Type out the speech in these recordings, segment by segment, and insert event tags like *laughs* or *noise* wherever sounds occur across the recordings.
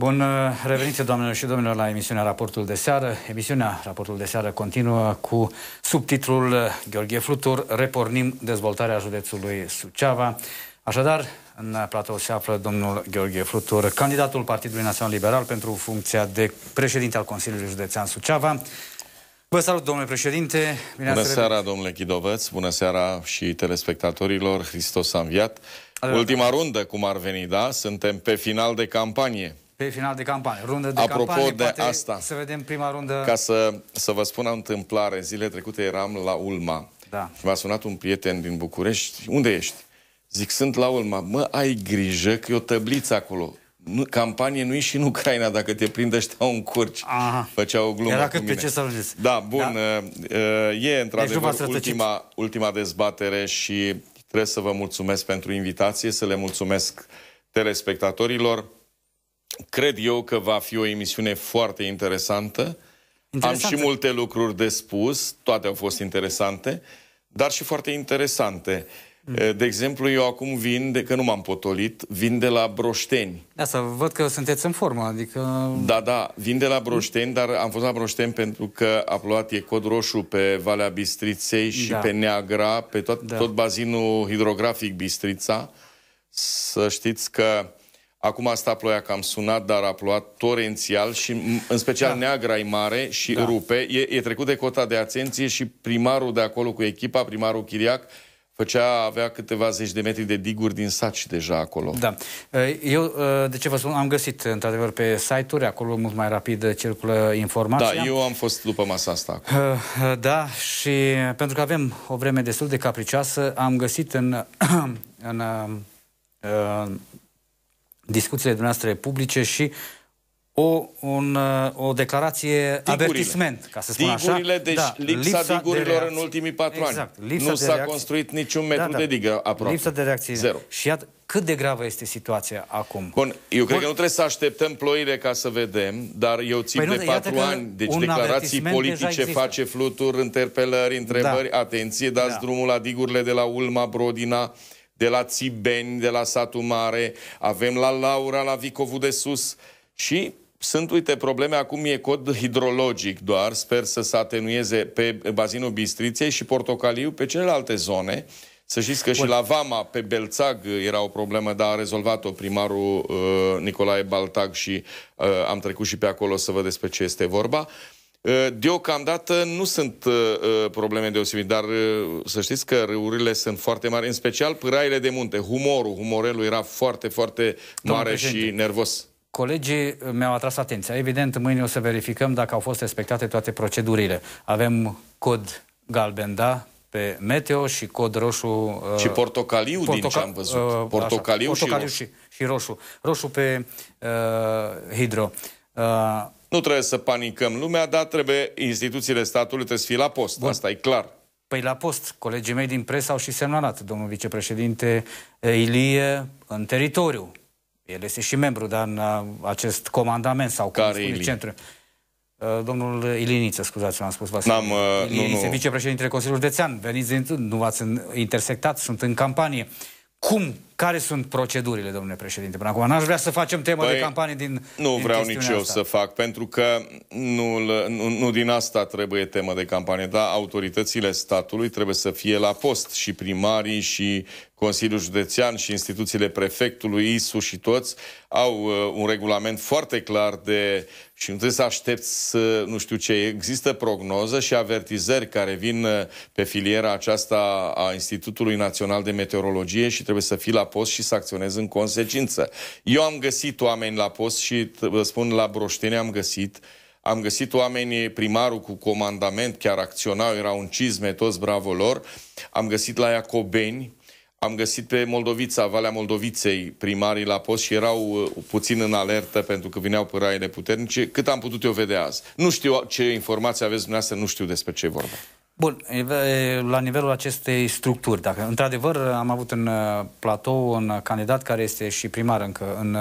Bun revenit, doamnelor și domnilor, la emisiunea Raportul de Seară. Emisiunea Raportul de Seară continuă cu subtitlul Gheorghe Flutur, repornim dezvoltarea județului Suceava. Așadar, în platou se află domnul Gheorghe Flutur, candidatul Partidului Național Liberal pentru funcția de președinte al Consiliului Județean Suceava. Vă salut, domnule președinte. Bine Bună seara, domnule Chidovăț. Bună seara și telespectatorilor. Hristos a înviat. Ultima rundă, cum ar veni, da? Suntem pe final de campanie. Pe final de campanie. Rundă de Apropo campanie, de asta, să vedem prima rundă. Ca să, să vă spun o întâmplare, zile trecute eram la Ulma. Da. Și m-a sunat un prieten din București. Unde ești? Zic, sunt la Ulma. Mă, ai grijă că e o tăbliță acolo. Nu, campanie nu e și în Ucraina dacă te prinde ăștia un curci. Aha. Făcea o glumă Era cu cât mine. pe ce să ajungeți. Da, bun. Da? Uh, e într-adevăr Deci ultima, ultima dezbatere și trebuie să vă mulțumesc pentru invitație, să le mulțumesc telespectatorilor. Cred eu că va fi o emisiune foarte interesantă. Interesantă. Am și multe lucruri de spus, toate au fost interesante, dar și foarte interesante. Mm. De exemplu, eu acum vin, de că nu m-am potolit, vin de la Broșteni. Da, să văd că sunteți în formă, adică... Da, da, vin de la Broșteni, dar am fost la Broșteni pentru că a plouat, e cod roșu pe Valea Bistriței și Da. pe Neagra, pe tot, Da. tot bazinul hidrografic Bistrița. Să știți că acum a stat ploia că am sunat, dar a plouat torențial și m- în special Da. Neagra e mare și Da. rupe. E, e trecut de cota de atenție și primarul de acolo cu echipa, primarul Chiriac, făcea, avea câteva zeci de metri de diguri din saci deja acolo. Da. Eu, de ce vă spun, am găsit, într-adevăr, pe site-uri, acolo mult mai rapid circulă informația. Da, eu am fost după masa asta acum. Uh, Da, și pentru că avem o vreme destul de capricioasă, am găsit în, *clears throat* în uh, discuțiile dumneavoastră publice și o, un, uh, o declarație avertisment, ca să spun Digurile, așa. deci Da, lipsa, de digurilor reacție. în ultimii patru exact, ani. lipsa nu de s-a reacție. construit niciun metru de digă aproape. Lipsa de reacție. Zero. Și iată, cât de gravă este situația acum? Bun, eu cred că nu trebuie să așteptăm ploile ca să vedem, dar eu țin Păi nu, de iată patru că ani. Deci un declarații avertisment deja politice există. face fluturi, interpelări, întrebări. Da. Atenție, dați Da. drumul la digurile de la Ulma, Brodina, de la Țibeni, de la Satul Mare. Avem la Laura, la Vicovu de Sus. Și sunt, uite, probleme, acum e cod hidrologic doar, sper să se atenueze pe bazinul Bistriței și Portocaliu pe celelalte zone. Să știți că și la Vama, pe Belțag, era o problemă, dar a rezolvat-o primarul uh, Nicolae Baltag și uh, am trecut și pe acolo să văd despre ce este vorba. Uh, Deocamdată nu sunt uh, uh, probleme deosebite, dar uh, să știți că râurile sunt foarte mari, în special pâraile de munte. Humorul, humorelul era foarte, foarte Domnul mare și președinte. nervos. Colegii mi-au atras atenția. Evident, mâine o să verificăm dacă au fost respectate toate procedurile. Avem cod galben, da? Pe meteo și cod roșu... uh, Și portocaliu, din ce am văzut. uh, Portocaliu așa, și portocaliu roșu. și, și roșu. Roșu pe uh, hidro. Uh, Nu trebuie să panicăm lumea, dar trebuie, instituțiile statului trebuie să fie la post. Bun. Asta e clar. Păi la post, colegii mei din presă au și semnalat, domnul vicepreședinte eh, Ilie, în teritoriu. El este și membru dar în uh, acest comandament sau cum Care spune Ilie? centru. Uh, Domnul Iliniță, scuzați, m-am spus Vasile. N-am, uh, nu, Iliniță, nu. vicepreședintele Consiliului Județean. Veniți, din- nu v-ați în- intersectat, sunt în campanie. Cum? Care sunt procedurile, domnule președinte? Până acum n-aș vrea să facem temă de campanie din Nu din vreau chestiunea nici eu asta. să fac, pentru că nu, nu, nu din asta trebuie temă de campanie, dar autoritățile statului trebuie să fie la post și primarii și Consiliul Județean și instituțiile prefectului, ISU și toți au uh, un regulament foarte clar de și nu trebuie să aștepți să, nu știu ce, există prognoză și avertizări care vin uh, pe filiera aceasta a Institutului Național de Meteorologie și trebuie să fii la post și să acționezi în consecință. Eu am găsit oameni la post și t- vă spun la Broșteni am găsit am găsit oameni, primarul cu comandament, chiar acționau, erau în cizme, toți bravo lor. Am găsit la Iacobeni, am găsit pe Moldovița, Valea Moldoviței, primarii la post și erau uh, puțin în alertă pentru că vineau pâraile puternice. Cât am putut eu vedea azi. Nu știu ce informații aveți dumneavoastră, nu știu despre ce e vorba. Bun, e- la nivelul acestei structuri, dacă într-adevăr am avut în uh, platou un candidat care este și primar încă în uh,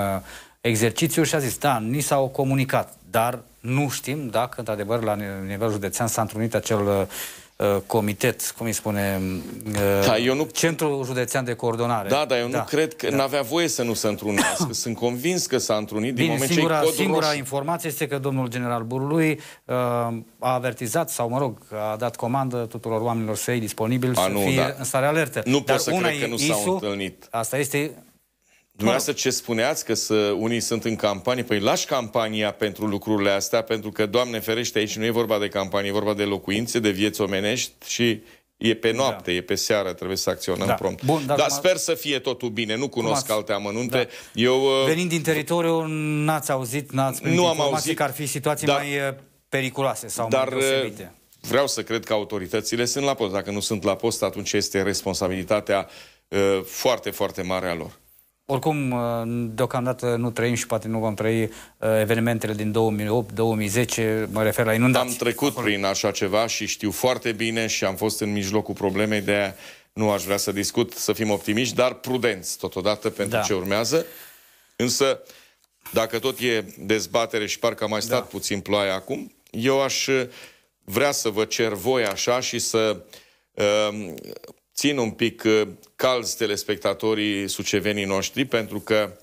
exercițiu și a zis, da, ni s-au comunicat, dar nu știm dacă într-adevăr la nivel județean s-a întrunit acel uh, uh, comitet, cum îi spune, uh, da, eu nu... Centrul Județean de Coordonare. Da, dar eu da. nu cred că da. n-avea voie să nu se întrunească. *coughs* Sunt convins că s-a întrunit din moment singura, ce Singura roșu. informație este că domnul general Burului uh, a avertizat, sau mă rog, a dat comandă tuturor oamenilor săi disponibili a, să nu, fie da. în stare alertă. Nu dar pot să cred că nu s-au întâlnit. Asta este Dumneavoastră ce spuneați, că să, unii sunt în campanie, păi lași campania pentru lucrurile astea, pentru că, Doamne ferește, aici nu e vorba de campanie, e vorba de locuințe, de vieți omenești și e pe noapte, da. e pe seară, trebuie să acționăm da. prompt. Bun, dar dar sper să fie totul bine, nu cunosc alte amănunte. Da. Eu, uh... Venind din teritoriu, n-ați auzit, n-ați nu am auzit că ar fi situații dar, mai uh, periculoase sau dar, mai uh, deosebite. Vreau să cred că autoritățile sunt la post. Dacă nu sunt la post, atunci este responsabilitatea uh, foarte, foarte mare a lor. Oricum, uh, deocamdată nu trăim și poate nu vom trăi uh, evenimentele din 2008-2010, mă refer la inundații. Am trecut acolo. prin așa ceva și știu foarte bine și am fost în mijlocul problemei, de aia nu aș vrea să discut, să fim optimiști, dar prudenți totodată pentru da. ce urmează. Însă, dacă tot e dezbatere și parcă a mai stat da. puțin ploaia acum, eu aș uh, vrea să vă cer voi așa și să uh, țin un pic uh, calzi telespectatorii sucevenii noștri, pentru că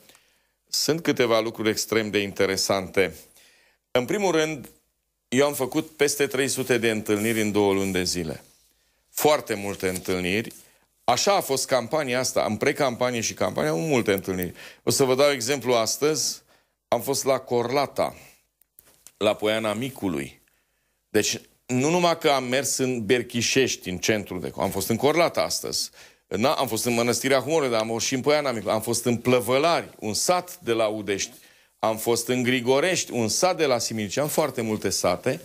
sunt câteva lucruri extrem de interesante. În primul rând, eu am făcut peste 300 de întâlniri în două luni de zile. Foarte multe întâlniri. Așa a fost campania asta. În pre-campanie și campania am multe întâlniri. O să vă dau exemplu astăzi. Am fost la Corlata, la Poiana Micului. Deci nu numai că am mers în Berchișești, în centrul de... Am fost în Corlata astăzi. Na, am fost în Mănăstirea Humorului, dar am fost și în Poiana Micu. Am fost în Plăvălari, un sat de la Udești. Am fost în Grigorești, un sat de la Similice. Am foarte multe sate. Ă,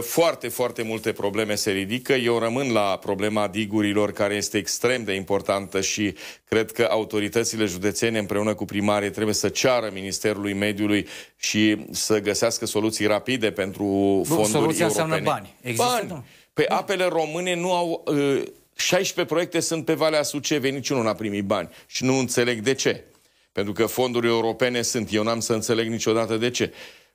foarte, foarte multe probleme se ridică. Eu rămân la problema digurilor, care este extrem de importantă și cred că autoritățile județene împreună cu primarii trebuie să ceară Ministerului Mediului și să găsească soluții rapide pentru fonduri Soluția europene. înseamnă bani. Există, bani. Pe apele române nu au... 16 ă, proiecte sunt pe Valea Sucevei, niciunul n-a primit bani. Și nu înțeleg de ce. Pentru că fonduri europene sunt. Eu n-am să înțeleg niciodată de ce. Uh,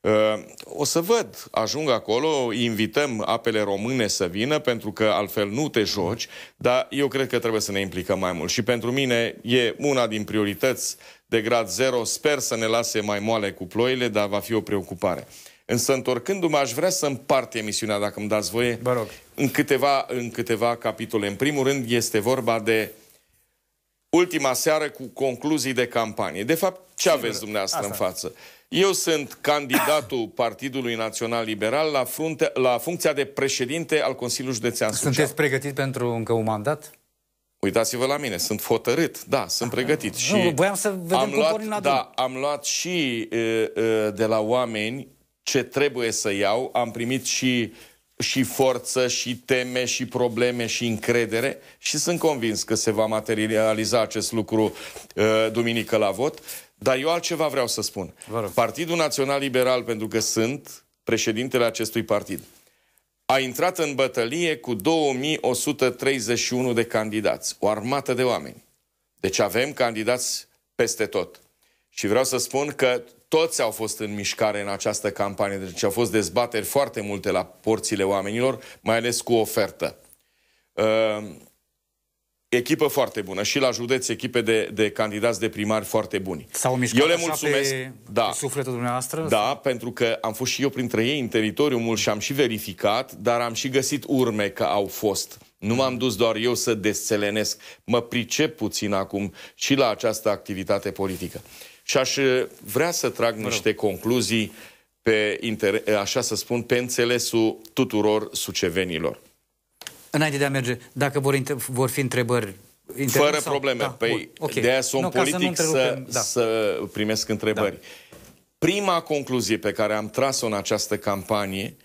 o să văd, ajung acolo, invităm apele române să vină, pentru că altfel nu te joci, dar eu cred că trebuie să ne implicăm mai mult. Și pentru mine e una din priorități de grad zero. Sper să ne lase mai moale cu ploile, dar va fi o preocupare. Însă, întorcându-mă, aș vrea să împart emisiunea, dacă îmi dați voie, Vă rog. În, câteva, în câteva capitole. În primul rând, este vorba de ultima seară cu concluzii de campanie. De fapt, ce Sigur. aveți dumneavoastră Asta. în față? Eu sunt candidatul Partidului Național Liberal la, frunte, la funcția de președinte al Consiliului Județean Suceava. Sunteți pregătit pentru încă un mandat? Uitați-vă la mine, sunt hotărât, da, sunt pregătit. Și nu, voiam să vedem am cum luat, la Da, am luat și uh, uh, de la oameni ce trebuie să iau, am primit și și forță, și teme, și probleme, și încredere și sunt convins că se va materializa acest lucru uh, duminică la vot. Dar eu altceva vreau să spun. Partidul Național Liberal, pentru că sunt președintele acestui partid, a intrat în bătălie cu 2131 de candidați, o armată de oameni. Deci avem candidați peste tot. Și vreau să spun că toți au fost în mișcare în această campanie, deci au fost dezbateri foarte multe la porțile oamenilor, mai ales cu ofertă. Uh, echipă foarte bună. Și la județ echipe de, de candidați de primari foarte buni. S-au mișcat eu le mulțumesc, pe, da, pe sufletul dumneavoastră? Da, pentru că am fost și eu printre ei în teritoriu mult și am și verificat, dar am și găsit urme că au fost. Nu m-am dus doar eu să desțelenesc. Mă pricep puțin acum și la această activitate politică. Și aș uh, vrea să trag niște concluzii pe, așa să spun, pe înțelesul tuturor sucevenilor. Înainte de a merge, dacă vor, vor fi întrebări Fără sau? probleme. Da, păi, okay. de aia sunt no, politic să, să, da. să primesc întrebări. Da. Prima concluzie pe care am tras-o în această campanie,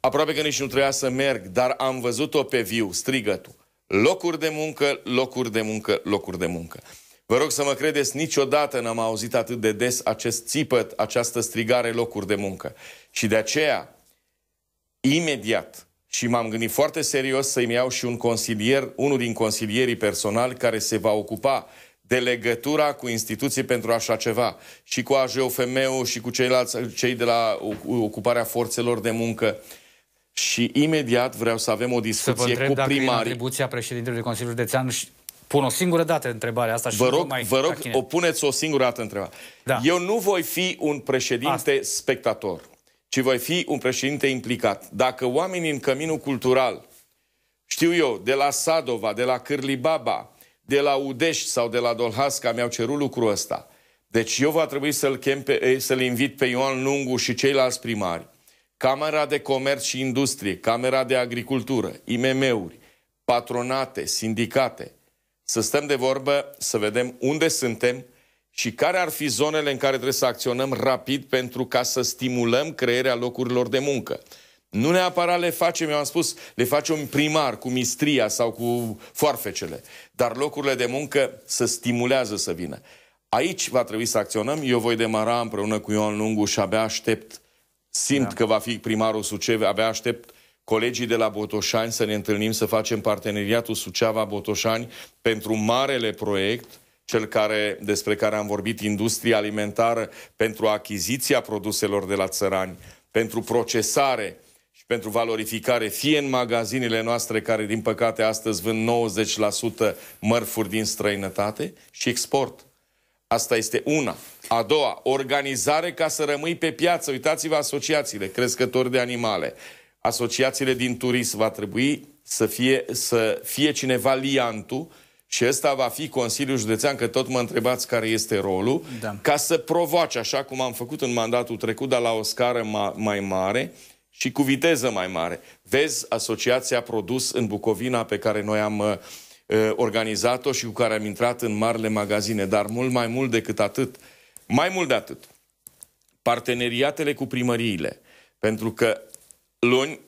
aproape că nici nu trebuia să merg, dar am văzut-o pe viu, strigătul. Locuri de muncă, locuri de muncă, locuri de muncă. Vă rog să mă credeți, niciodată n-am auzit atât de des acest țipăt, această strigare locuri de muncă. Și de aceea, imediat, și m-am gândit foarte serios să-mi iau și un consilier, unul din consilierii personali care se va ocupa de legătura cu instituții pentru așa ceva. Și cu AJOFM-ul și cu ceilalți, cei de la ocuparea forțelor de muncă. și imediat vreau să avem o discuție să cu dacă primarii. atribuția președintelui Consiliului Județean și pun o singură dată întrebarea asta și vă rog, mai vă rog o puneți o singură dată întrebare. Da. Eu nu voi fi un președinte asta. spectator, ci voi fi un președinte implicat. Dacă oamenii în căminul cultural, știu eu, de la Sadova, de la Cârlibaba, de la Udeș sau de la Dolhasca mi-au cerut lucrul ăsta, deci eu va trebui să-l, chem pe, să-l invit pe Ioan Lungu și ceilalți primari, Camera de Comerț și Industrie, Camera de Agricultură, IMM-uri, patronate, sindicate, să stăm de vorbă, să vedem unde suntem și care ar fi zonele în care trebuie să acționăm rapid pentru ca să stimulăm crearea locurilor de muncă. Nu neapărat le facem, eu am spus, le facem un primar cu mistria sau cu foarfecele, dar locurile de muncă să stimulează să vină. Aici va trebui să acționăm. Eu voi demara împreună cu Ioan Lungu și abia aștept, simt da. că va fi primarul Sucev, abia aștept colegii de la Botoșani să ne întâlnim să facem parteneriatul Suceava-Botoșani pentru marele proiect, cel care, despre care am vorbit, industria alimentară, pentru achiziția produselor de la țărani, pentru procesare și pentru valorificare, fie în magazinele noastre, care din păcate astăzi vând 90% mărfuri din străinătate, și export. Asta este una. A doua, organizare ca să rămâi pe piață. Uitați-vă asociațiile, crescători de animale, asociațiile din turism. Va trebui să fie, să fie cineva liantul și ăsta va fi Consiliul Județean, că tot mă întrebați care este rolul, da. ca să provoace, așa cum am făcut în mandatul trecut, dar la o scară ma- mai mare și cu viteză mai mare. Vezi asociația produs în Bucovina pe care noi am uh, uh, organizat-o și cu care am intrat în marile magazine, dar mult mai mult decât atât, mai mult de atât, parteneriatele cu primăriile, pentru că luni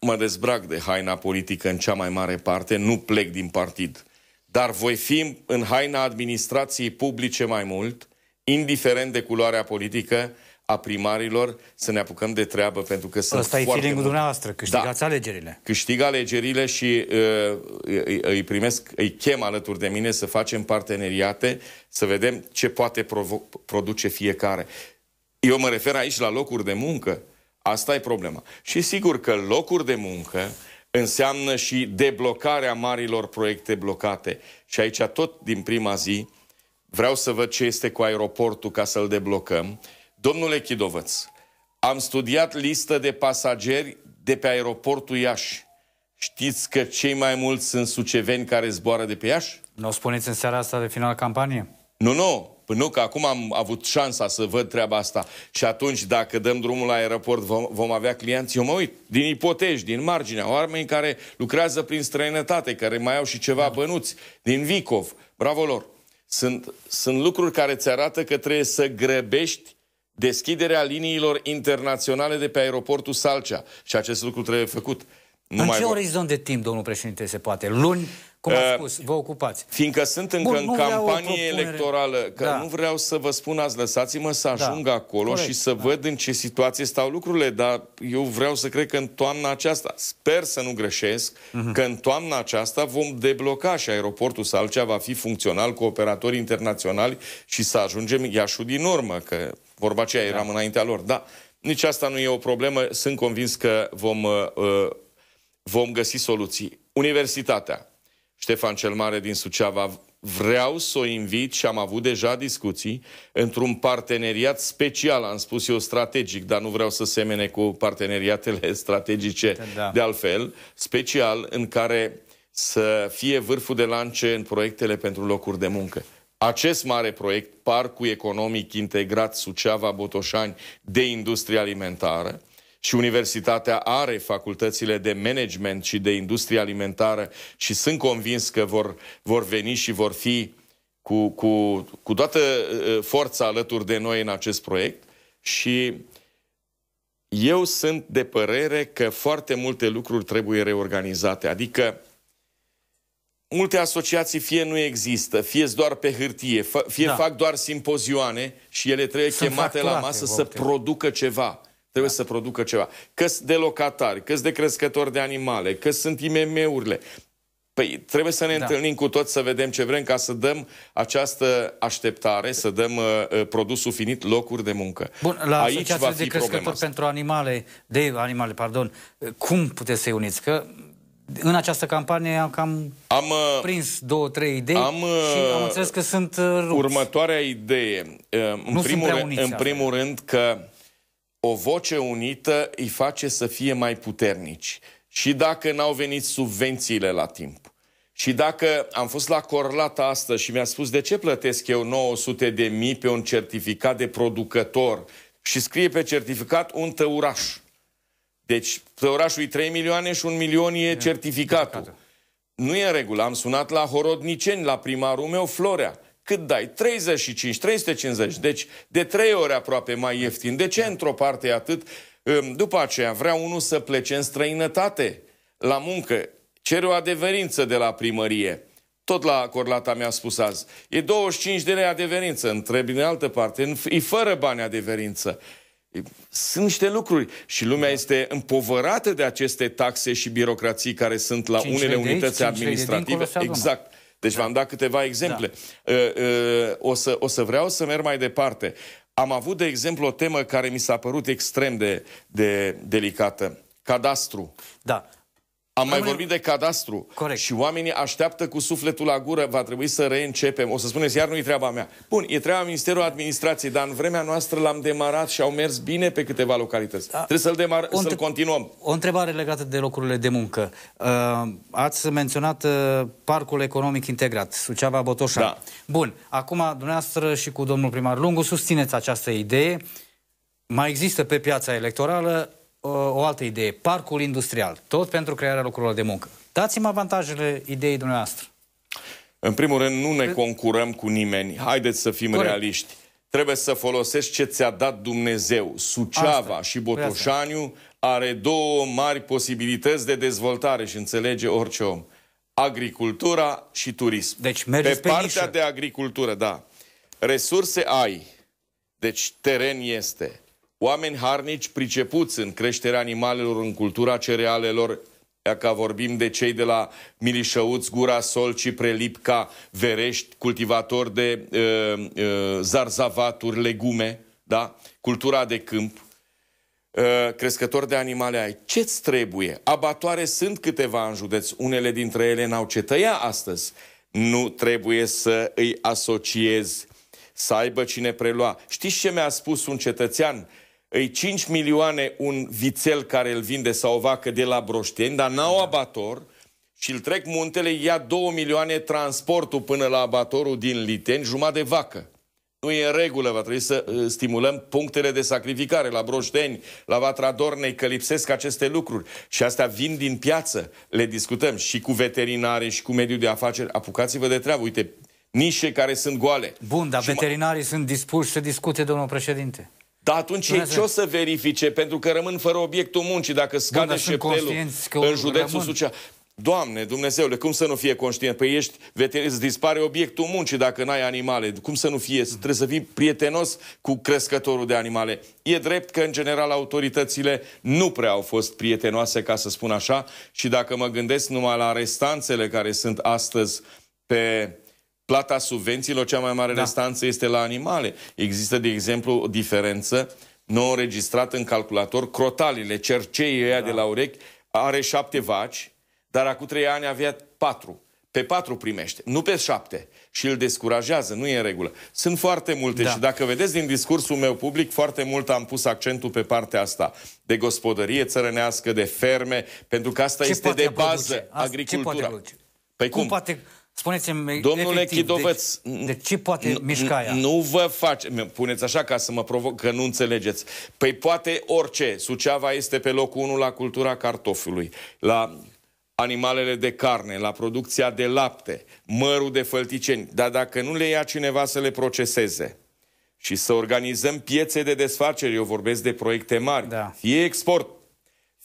mă dezbrac de haina politică în cea mai mare parte, nu plec din partid, dar voi fi în haina administrației publice mai mult, indiferent de culoarea politică, a primarilor să ne apucăm de treabă, pentru că sunt Asta foarte e feeling dumneavoastră, câștigați da. alegerile. Câștig alegerile și uh, îi, îi primesc, îi chem alături de mine să facem parteneriate, să vedem ce poate produce fiecare. Eu mă refer aici la locuri de muncă. Asta e problema. Și sigur că locuri de muncă înseamnă și deblocarea marilor proiecte blocate. Și aici tot din prima zi vreau să văd ce este cu aeroportul ca să-l deblocăm Domnule Chidovăț, am studiat listă de pasageri de pe aeroportul Iași. Știți că cei mai mulți sunt suceveni care zboară de pe Iași? Nu o spuneți în seara asta de final campanie? Nu, nu. Păi nu, că acum am avut șansa să văd treaba asta. Și atunci, dacă dăm drumul la aeroport, vom, vom avea clienți. Eu mă uit, din ipoteci, din marginea, oameni care lucrează prin străinătate, care mai au și ceva bănuți, din Vicov. Bravo lor! Sunt, sunt lucruri care ți arată că trebuie să grăbești deschiderea liniilor internaționale de pe aeroportul Salcea. Și acest lucru trebuie făcut. Nu în mai ce vor... orizont de timp, domnul președinte, se poate? Luni? Cum uh, spus, vă ocupați. Fiindcă sunt încă Bun, în campanie electorală, că da. nu vreau să vă spun azi, lăsați-mă să da. ajung da. acolo Corect. și să da. văd în ce situație stau lucrurile, dar eu vreau să cred că în toamna aceasta, sper să nu greșesc, uh-huh. că în toamna aceasta vom debloca și aeroportul Salcea va fi funcțional cu operatori internaționali și să ajungem Iașu din urmă, că vorba aceea da. eram înaintea lor. Da, nici asta nu e o problemă, sunt convins că vom, uh, uh vom găsi soluții. Universitatea Ștefan cel Mare din Suceava, vreau să o invit și am avut deja discuții într-un parteneriat special, am spus eu strategic, dar nu vreau să semene cu parteneriatele *laughs* strategice da. de altfel, special în care să fie vârful de lance în proiectele pentru locuri de muncă. Acest mare proiect, Parcul Economic Integrat Suceava-Botoșani de Industrie Alimentară, și universitatea are facultățile de management și de industrie alimentară și sunt convins că vor, vor veni și vor fi cu, cu, cu toată uh, forța alături de noi în acest proiect și eu sunt de părere că foarte multe lucruri trebuie reorganizate, adică multe asociații fie nu există, fie doar pe hârtie, fie da. fac doar simpozioane și ele trebuie Sunt chemate la masă să producă ceva. Trebuie da. să producă ceva. că de locatari, că de crescători de animale, că sunt IMM-urile. Păi trebuie să ne da. întâlnim cu toți să vedem ce vrem ca să dăm această așteptare, să dăm uh, uh produsul finit locuri de muncă. Bun, la Aici va fi de crescători pentru animale, de animale, pardon, cum puteți să-i uniți? Că în această campanie am cam am, uh, prins două, trei idei am, și am uh, înțeles că sunt rupți. Următoarea idee, în, nu primul, rând, uniți, în primul rând că o voce unită îi face să fie mai puternici. Și dacă n-au venit subvențiile la timp, și dacă am fost la Corlata astăzi și mi-a spus de ce plătesc eu 900 de mii pe un certificat de producător și scrie pe certificat un tăuraș. Deci tăurașul e 3 milioane și un milion e certificatul. Nu e în regulă. Am sunat la Horodniceni, la primarul meu, Florea. Cât dai? 35, 350. Deci de trei ori aproape mai ieftin. De ce într-o parte e atât? După aceea vrea unul să plece în străinătate la muncă. Cere o adeverință de la primărie. Tot la Corlata mi-a spus azi. E 25 de lei adeverință. Întreb în altă parte. E fără bani adeverință. Sunt niște lucruri și lumea da. este împovărată de aceste taxe și birocrații care sunt la unele unități aici, administrative. Exact. Deci v-am dat câteva exemple. Da. Uh, uh, o, să, o să vreau să merg mai departe. Am avut, de exemplu, o temă care mi s-a părut extrem de, de delicată. Cadastru. Da. Am mai vorbit de cadastru Corect. și oamenii așteaptă cu sufletul la gură, va trebui să reîncepem. O să spuneți, iar nu-i treaba mea. Bun, e treaba Ministerului Administrației, dar în vremea noastră l-am demarat și au mers bine pe câteva localități. Da. Trebuie să-l, demar- să-l continuăm. O întrebare legată de locurile de muncă. Uh, ați menționat uh, Parcul Economic Integrat, Suceava-Botoșan. Da. Bun, acum dumneavoastră și cu domnul primar Lungu susțineți această idee. Mai există pe piața electorală o altă idee, parcul industrial, tot pentru crearea locurilor de muncă. Dați-mi avantajele ideii dumneavoastră. În primul rând, nu ne concurăm cu nimeni. Haideți să fim Corect. realiști. Trebuie să folosești ce ți-a dat Dumnezeu. Suceava Asta. și Botoșaniu are două mari posibilități de dezvoltare și înțelege orice om. Agricultura și turism. Deci pe, pe partea nișă. de agricultură, da. Resurse ai. Deci teren este oameni harnici pricepuți în creșterea animalelor, în cultura cerealelor, ca vorbim de cei de la Milișăuți, Gura Sol, Cipre, Lipca, Verești, cultivatori de uh, uh, zarzavaturi, legume, da? cultura de câmp, uh, crescători de animale ai. Ce-ți trebuie? Abatoare sunt câteva în județ, unele dintre ele n-au ce tăia astăzi. Nu trebuie să îi asociezi, să aibă cine prelua. Știți ce mi-a spus un cetățean? Îi 5 milioane un vițel care îl vinde sau o vacă de la Broșteni, dar n-au abator și îl trec muntele, ia 2 milioane transportul până la abatorul din Liteni, jumătate de vacă. Nu e în regulă, va trebui să uh, stimulăm punctele de sacrificare la Broșteni, la Vatra Dornei, că lipsesc aceste lucruri. Și astea vin din piață, le discutăm și cu veterinare și cu mediul de afaceri. Apucați-vă de treabă, uite, nișe care sunt goale. Bun, dar și veterinarii ma... sunt dispuși să discute, domnul președinte. Dar atunci ei ce o să verifice? Pentru că rămân fără obiectul muncii dacă scade Bun, șeptelul în județul rămân. Sucea. Doamne, Dumnezeule, cum să nu fie conștient? Păi ești veterinar, îți dispare obiectul muncii dacă n-ai animale. Cum să nu fie? Trebuie să fii prietenos cu crescătorul de animale. E drept că, în general, autoritățile nu prea au fost prietenoase, ca să spun așa, și dacă mă gândesc numai la restanțele care sunt astăzi pe plata subvențiilor, cea mai mare da. restanță este la animale. Există, de exemplu, o diferență nou înregistrată în calculator, crotalile, cerceii ăia da. de la urechi, are șapte vaci, dar acum trei ani avea patru. Pe patru primește, nu pe șapte. Și îl descurajează, nu e în regulă. Sunt foarte multe da. și dacă vedeți din discursul meu public, foarte mult am pus accentul pe partea asta. De gospodărie țărănească, de ferme, pentru că asta ce este de bază, agricultura. Păi cum? cum poate Spuneți-mi Domnule efectiv, Chidoveț, deci, de ce poate mișca ea? Nu vă face, puneți așa ca să mă provoc, că nu înțelegeți. Păi poate orice. Suceava este pe locul 1 la cultura cartofului, la animalele de carne, la producția de lapte, mărul de fălticeni. Dar dacă nu le ia cineva să le proceseze și să organizăm piețe de desfacere, eu vorbesc de proiecte mari, da. fie export,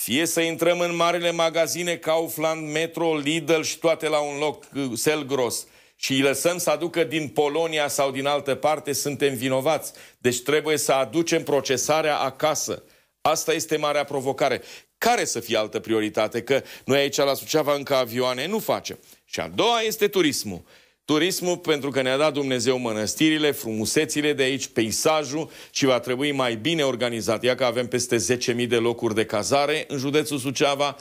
fie să intrăm în marile magazine Kaufland, Metro, Lidl și toate la un loc, uh, Selgros, și îi lăsăm să aducă din Polonia sau din altă parte, suntem vinovați. Deci trebuie să aducem procesarea acasă. Asta este marea provocare. Care să fie altă prioritate? Că noi aici la Suceava încă avioane nu facem. Și a doua este turismul. Turismul pentru că ne-a dat Dumnezeu mănăstirile, frumusețile de aici, peisajul și va trebui mai bine organizat. Ia că avem peste 10.000 de locuri de cazare în județul Suceava.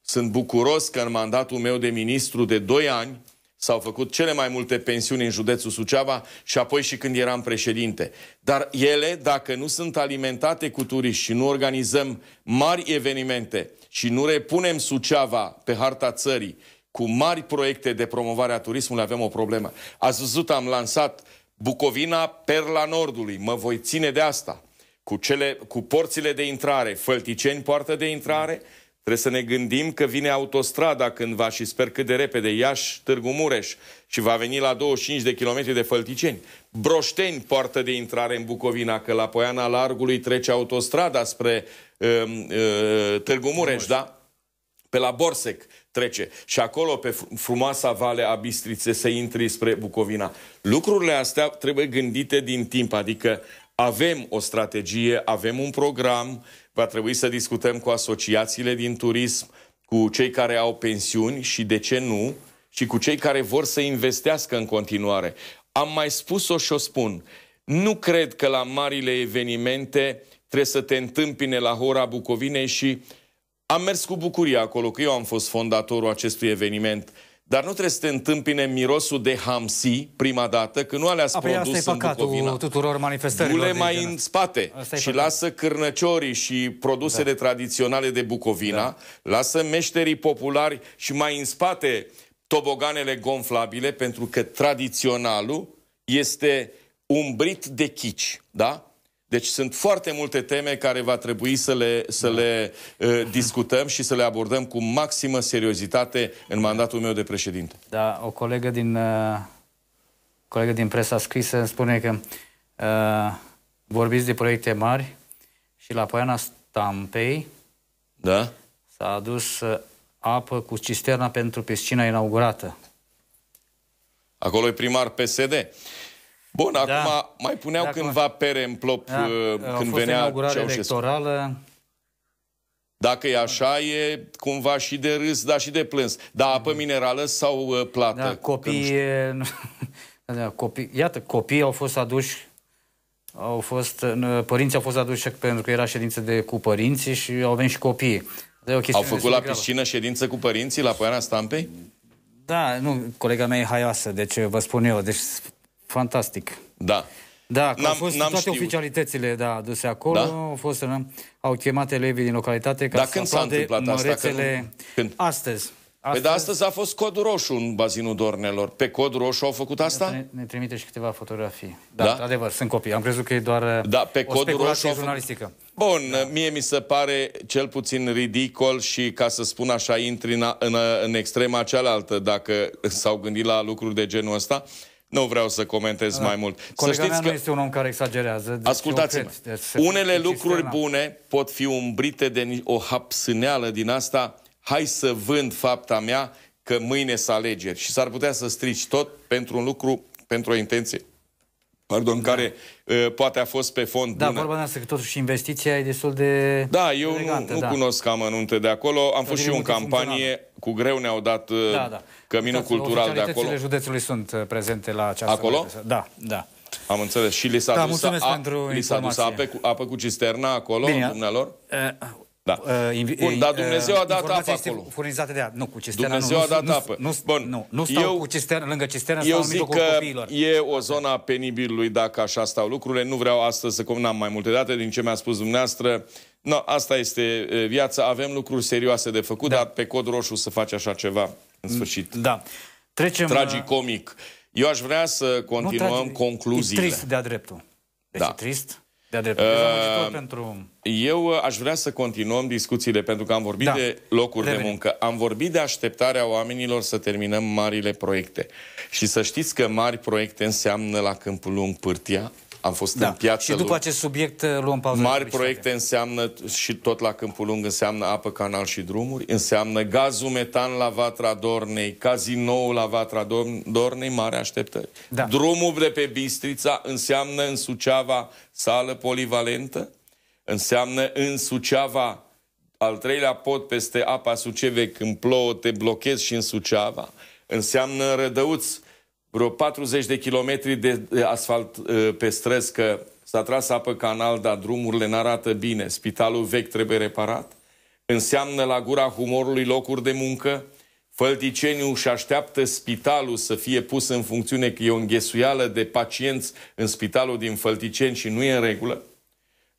Sunt bucuros că în mandatul meu de ministru de 2 ani s-au făcut cele mai multe pensiuni în județul Suceava și apoi și când eram președinte. Dar ele, dacă nu sunt alimentate cu turiști și nu organizăm mari evenimente și nu repunem Suceava pe harta țării cu mari proiecte de promovare a turismului, avem o problemă. Ați văzut, am lansat Bucovina Perla Nordului. Mă voi ține de asta. Cu, cele, cu porțile de intrare, Fălticeni, poartă de intrare, Trebuie să ne gândim că vine autostrada cândva și sper cât de repede, Iași, Târgu Mureș și va veni la 25 de kilometri de Fălticeni. Broșteni, poartă de intrare în Bucovina, că la Poiana Largului trece autostrada spre uh, uh, Târgu Mureș, da? Pe la Borsec trece. Și acolo, pe frumoasa vale a Bistrițe, să intri spre Bucovina. Lucrurile astea trebuie gândite din timp, adică avem o strategie, avem un program, va trebui să discutăm cu asociațiile din turism, cu cei care au pensiuni și de ce nu, și cu cei care vor să investească în continuare. Am mai spus-o și o spun. Nu cred că la marile evenimente trebuie să te întâmpine la Hora Bucovinei și am mers cu bucurie acolo, că eu am fost fondatorul acestui eveniment. Dar nu trebuie să te întâmpine mirosul de hamsi prima dată, că nu alea sunt produs în Bucovina. tuturor manifestărilor. Bule mai în spate și păcat. lasă cârnăciorii și produsele da. tradiționale de Bucovina, da. lasă meșterii populari și mai în spate toboganele gonflabile, pentru că tradiționalul este umbrit de chici, da? Deci sunt foarte multe teme care va trebui să le, să da. le uh, discutăm și să le abordăm cu maximă seriozitate în mandatul meu de președinte. Da, o colegă din, uh, colegă din presa scrisă îmi spune că uh, vorbiți de proiecte mari și la Poiana Stampei da? s-a adus uh, apă cu cisterna pentru piscina inaugurată. Acolo e primar PSD. Bun, da. acum mai puneau da, cândva pere în plop da. Uh, când venea Ceaușescu. electorală. Dacă e așa, e cumva și de râs, dar și de plâns. Da, apă minerală sau uh, plată? Da, copii, *laughs* da, copii, iată, copiii au fost aduși au fost, părinții au fost aduși pentru că era ședință de cu părinții și au venit și copiii. De au făcut la piscină ședință cu părinții la Poiana Stampei? Da, nu, colega mea e haioasă, deci vă spun eu, deci fantastic. Da. Da, au fost toate știut. oficialitățile da, aduse acolo, da? au, fost, au chemat elevii din localitate ca Dar să când s-a întâmplat asta? Că nu... când? Astăzi. Astăzi... Păi de astăzi a fost cod roșu în bazinul Dornelor. Pe cod roșu au făcut asta? Ne, ne trimite și câteva fotografii. Da, da? adevăr, sunt copii. Am crezut că e doar da, pe o cod roșu jurnalistică. Bun, da. mie mi se pare cel puțin ridicol și, ca să spun așa, intri în, în, în extrema cealaltă, dacă s-au gândit la lucruri de genul ăsta. Nu vreau să comentez da. mai mult. Colega să știți mea că... nu este un om care exagerează. Deci Ascultați-mă, deci unele lucruri bune pot fi umbrite de o hapsâneală din asta. Hai să vând fapta mea că mâine să alegeri. Și s-ar putea să strici tot pentru un lucru, pentru o intenție pardon, da. care uh, poate a fost pe fond da, bună. Da, vorba de că totuși investiția e destul de Da, eu elegantă, nu, nu da. cunosc amănunte de acolo. Am fost și eu în campanie, cu greu ne-au dat uh, da, da. căminul Uitați, cultural de acolo. județului sunt uh, prezente la această Acolo? Da, da. Am înțeles. Și li s-a da, dus, a, li s-a dus apă, cu, apă cu cisterna acolo, Bine, dumnealor? Uh, da. Uh, Bun, dar Dumnezeu a dat apă acolo. furnizată de Nu, cu cisterna Dumnezeu nu, a dat nu, apă. Nu, Bun. nu, nu stau eu, cu cisterna, lângă cisterna, eu zic că copiilor. e o zonă a penibilului dacă așa stau lucrurile. Nu vreau astăzi să comunam mai multe date din ce mi-a spus dumneavoastră. No, asta este viața, avem lucruri serioase de făcut, da. dar pe cod roșu să faci așa ceva în sfârșit. Da. Trecem... Tragicomic. Eu aș vrea să continuăm nu, concluziile. E trist de-a dreptul. Deci da. e trist de-a dreptul. Uh, pentru... Eu uh, aș vrea să continuăm discuțiile, pentru că am vorbit da. de locuri Revenim. de muncă. Am vorbit de așteptarea oamenilor să terminăm marile proiecte. Și să știți că mari proiecte înseamnă la Câmpul Lung Pârtia, am fost da. în piață. Și după lung. acest subiect uh, luăm pauză. Mari proiecte înseamnă, și tot la Câmpul Lung, înseamnă apă, canal și drumuri, înseamnă gazul metan la Vatra Dornei, cazinou la Vatra Dornei, mare așteptări. Da. Drumul de pe Bistrița înseamnă în Suceava sală polivalentă, înseamnă în Suceava al treilea pod peste apa Sucevei când plouă, te blochezi și în Suceava, înseamnă Rădăuți, vreo 40 de kilometri de asfalt uh, pe străzi, că s-a tras apă canal, dar drumurile n-arată bine, spitalul vechi trebuie reparat, înseamnă la gura humorului locuri de muncă, Fălticeniu și așteaptă spitalul să fie pus în funcțiune, că e o înghesuială de pacienți în spitalul din Fălticeni și nu e în regulă.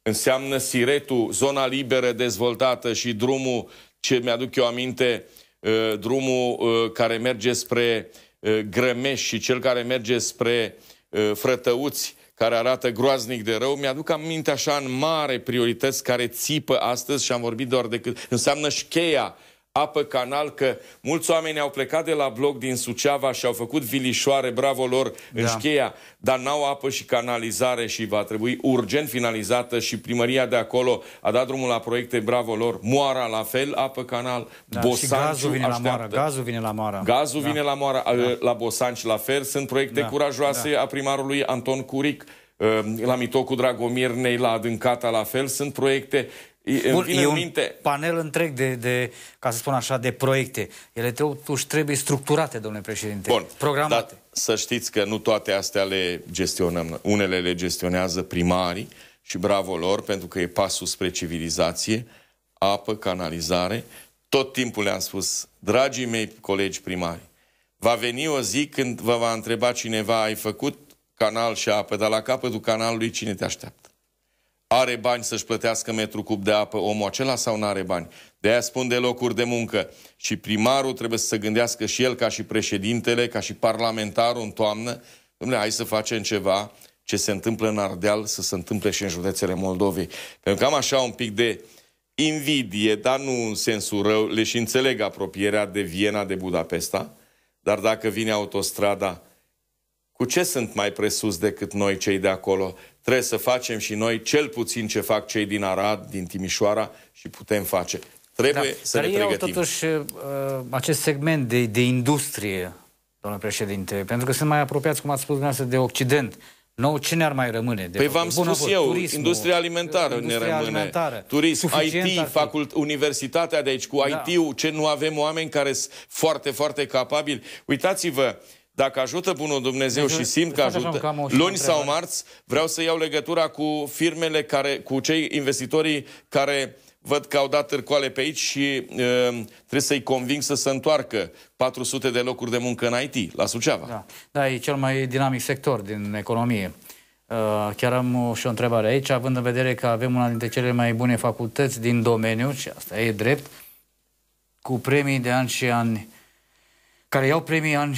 Înseamnă Siretul, zona liberă dezvoltată și drumul, ce mi-aduc eu aminte, uh, drumul uh, care merge spre uh, Grămeș și cel care merge spre Frătăuți, care arată groaznic de rău. Mi-aduc aminte așa în mare priorități care țipă astăzi și am vorbit doar decât... Înseamnă șcheia, apă canal, că mulți oameni au plecat de la bloc din Suceava și au făcut vilișoare, bravo lor, în da. Șcheia, dar n-au apă și canalizare și va trebui urgent finalizată și primăria de acolo a dat drumul la proiecte, bravo lor, Moara la fel, apă canal, da, Bosanciu gazul vine așteaptă. la Moara, gazul vine la Moara. Gazul da. vine la Moara, da. la Bosanci la fel, sunt proiecte da. curajoase da. a primarului Anton Curic, uh, la Mitocul Dragomir la Adâncata la fel, sunt proiecte Bun, e un minte. panel întreg de, de, ca să spun așa, de proiecte. Ele totuși trebuie structurate, domnule președinte, Bun, programate. Dar să știți că nu toate astea le gestionăm. Unele le gestionează primarii și bravo lor, pentru că e pasul spre civilizație, apă, canalizare. Tot timpul le-am spus, dragii mei colegi primari, va veni o zi când vă va întreba cineva, ai făcut canal și apă, dar la capătul canalului cine te așteaptă? Are bani să-și plătească metru cub de apă omul acela sau nu are bani? De aia spun de locuri de muncă. Și primarul trebuie să se gândească și el ca și președintele, ca și parlamentarul în toamnă. Dom'le, hai să facem ceva ce se întâmplă în Ardeal să se întâmple și în județele Moldovei. Pentru că am așa un pic de invidie, dar nu în sensul rău, le și înțeleg apropierea de Viena, de Budapesta, dar dacă vine autostrada, cu ce sunt mai presus decât noi cei de acolo? Trebuie să facem și noi cel puțin ce fac cei din Arad, din Timișoara și putem face. Trebuie da, să ne pregătim. totuși uh, acest segment de, de industrie, domnule președinte, pentru că sunt mai apropiați, cum ați spus dumneavoastră, de Occident. Nou, ce ne-ar mai rămâne? De păi v-am spus eu, turismul, industria alimentară industria ne rămâne. Alimentară. Turism, IT, facult, universitatea de aici, cu da. IT-ul, ce nu avem oameni care sunt foarte, foarte capabili. Uitați-vă, dacă ajută Bunul Dumnezeu deci, și simt că ajută, luni sau marți vreau să iau legătura cu firmele care, cu cei investitorii care văd că au dat târcoale pe aici și uh, trebuie să-i conving să se întoarcă. 400 de locuri de muncă în IT, la Suceava. Da, da e cel mai dinamic sector din economie. Uh, chiar am o, și o întrebare aici, având în vedere că avem una dintre cele mai bune facultăți din domeniu, și asta e drept, cu premii de ani și ani care iau premii ani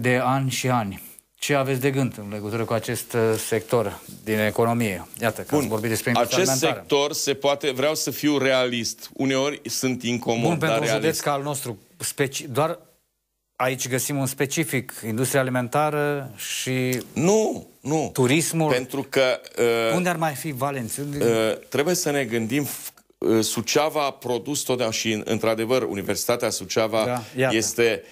de ani și ani. Ce aveți de gând în legătură cu acest uh, sector din economie? Iată, că Bun. vorbit despre Acest alimentară. sector se poate, vreau să fiu realist, uneori sunt incomod, Bun, dar pentru un județ ca al nostru, speci... doar aici găsim un specific, industria alimentară și nu, nu. turismul. Pentru că... Uh, Unde ar mai fi Valenți? Uh, trebuie să ne gândim uh, Suceava a produs totdeauna și, într-adevăr, Universitatea Suceava da, este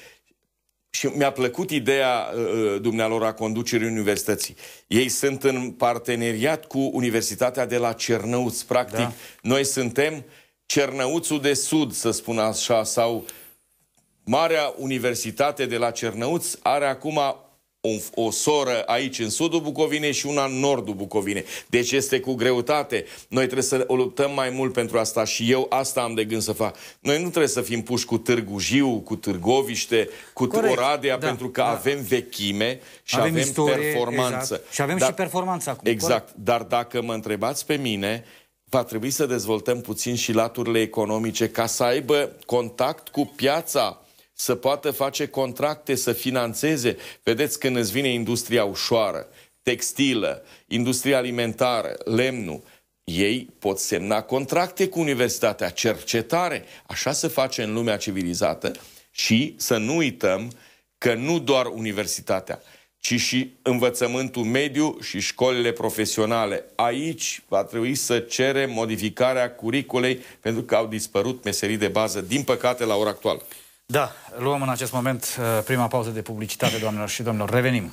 și mi-a plăcut ideea uh, uh, dumnealor a conducerii universității. Ei sunt în parteneriat cu Universitatea de la Cernăuț. Practic, da. noi suntem Cernăuțul de Sud, să spun așa, sau Marea Universitate de la Cernăuț are acum o, o soră aici în sudul Bucovinei și una în nordul Bucovinei. Deci este cu greutate. Noi trebuie să o luptăm mai mult pentru asta și eu asta am de gând să fac. Noi nu trebuie să fim puși cu Târgu Jiu, cu Târgoviște, cu Corect. Oradea, da, pentru că da. avem vechime și avem, avem istorie, performanță. Exact. Și avem Dar, și performanță acum. Exact. Corect. Dar dacă mă întrebați pe mine, va trebui să dezvoltăm puțin și laturile economice ca să aibă contact cu piața să poată face contracte, să financeze. Vedeți, când îți vine industria ușoară, textilă, industria alimentară, lemnul, ei pot semna contracte cu universitatea, cercetare. Așa se face în lumea civilizată și să nu uităm că nu doar universitatea, ci și învățământul mediu și școlile profesionale. Aici va trebui să cerem modificarea curiculei pentru că au dispărut meserii de bază, din păcate, la ora actuală. Da, luăm în acest moment uh, prima pauză de publicitate, doamnelor și domnilor. Revenim.